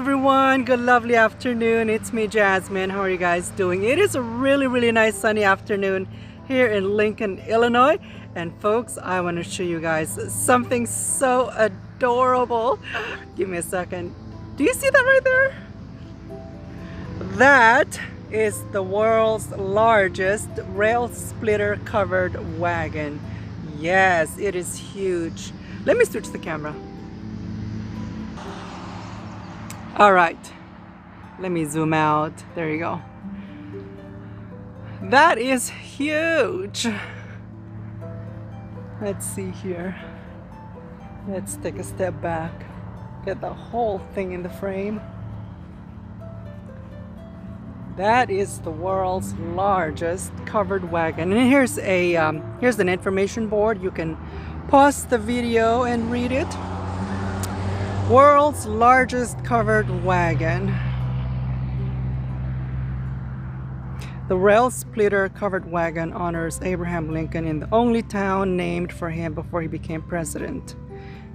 everyone, good lovely afternoon. It's me Jasmine. How are you guys doing? It is a really really nice sunny afternoon here in Lincoln, Illinois. And folks, I want to show you guys something so adorable. Give me a second. Do you see that right there? That is the world's largest rail splitter covered wagon. Yes, it is huge. Let me switch the camera. All right, let me zoom out. There you go. That is huge. Let's see here. Let's take a step back. Get the whole thing in the frame. That is the world's largest covered wagon. And here's a um, here's an information board. You can pause the video and read it. World's largest covered wagon. The rail splitter covered wagon honors Abraham Lincoln in the only town named for him before he became president.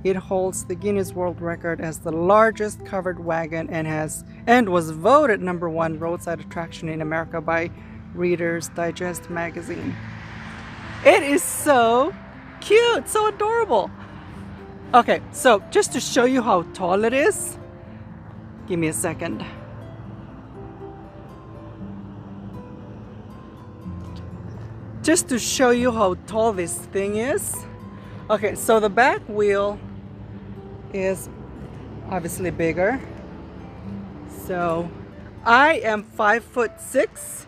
It holds the Guinness World Record as the largest covered wagon and has and was voted number one roadside attraction in America by Reader's Digest magazine. It is so cute, so adorable. Okay, so just to show you how tall it is, give me a second. Just to show you how tall this thing is. Okay, so the back wheel is obviously bigger. So I am five foot six.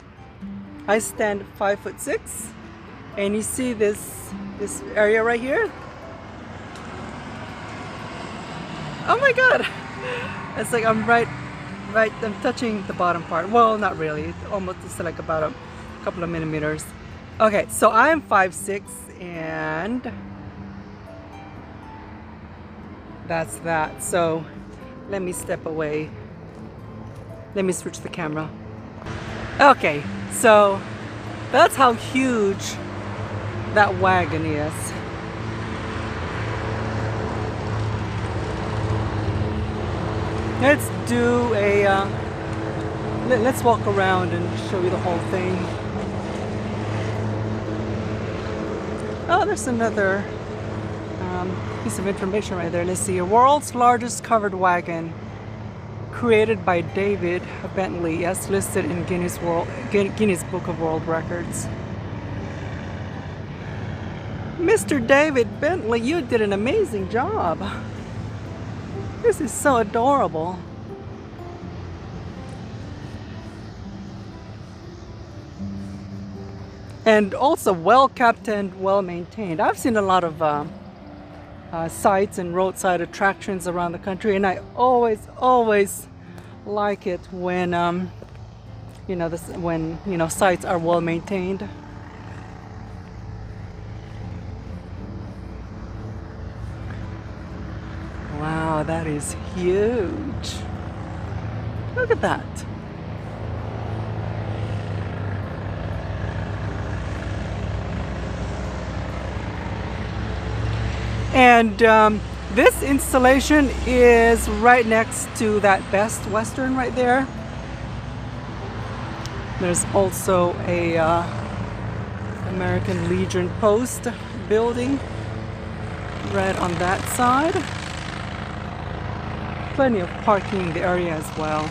I stand five foot six. And you see this this area right here? Oh my god! It's like I'm right, right, I'm touching the bottom part. Well, not really. It's almost just like about a couple of millimeters. Okay, so I'm five six, and that's that. So let me step away. Let me switch the camera. Okay, so that's how huge that wagon is. Let's do a, uh, let, let's walk around and show you the whole thing. Oh, there's another um, piece of information right there. Let's see, a world's largest covered wagon created by David Bentley as listed in Guinness, World, Guinness Book of World Records. Mr. David Bentley, you did an amazing job. This is so adorable. And also well kept and well maintained. I've seen a lot of uh, uh, sites and roadside attractions around the country and I always, always like it when, um, you know, this, when, you know, sites are well maintained. That is huge. Look at that. And um, this installation is right next to that Best Western right there. There's also a uh, American Legion Post building right on that side plenty of parking in the area as well.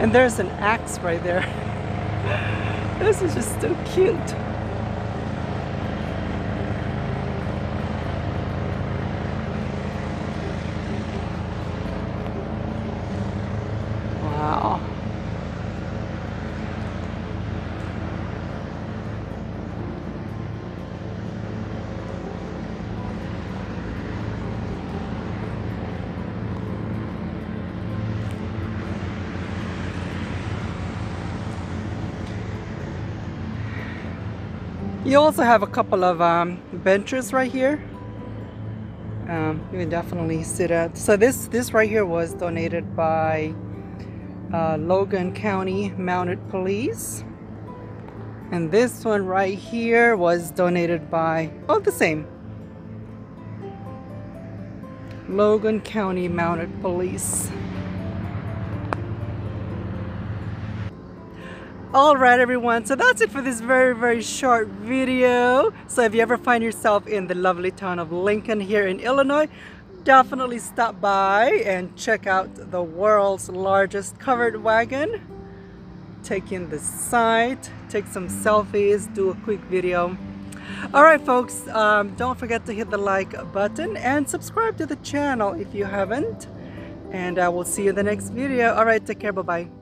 And there's an axe right there. this is just so cute. You also have a couple of um, benches right here. Um, you can definitely sit at. So this this right here was donated by uh, Logan County Mounted Police. And this one right here was donated by, oh, the same. Logan County Mounted Police. Alright everyone, so that's it for this very very short video. So if you ever find yourself in the lovely town of Lincoln here in Illinois, definitely stop by and check out the world's largest covered wagon. Take in the site, take some selfies, do a quick video. Alright folks, um, don't forget to hit the like button and subscribe to the channel if you haven't. And I will see you in the next video. Alright, take care, bye-bye.